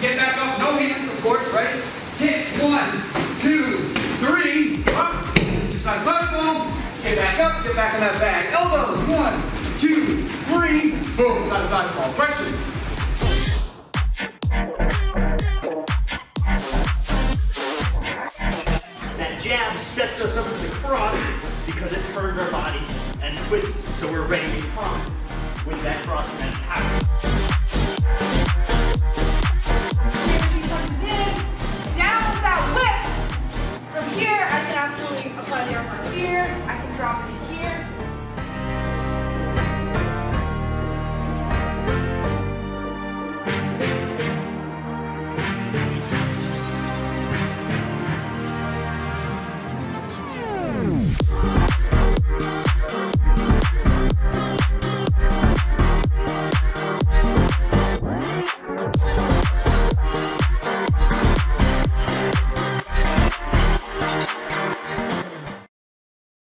Get back up, no hands, of course, right? Kicks, one, two, three, up. Just side side fall. Get back up, get back on that bag. Elbows, one, two, three, boom, side to side fall. Questions? That jab sets us up in the cross because it turns our body and twists so we're ready to come with that cross and power. apply the here. I can drop it